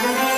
Days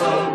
soul.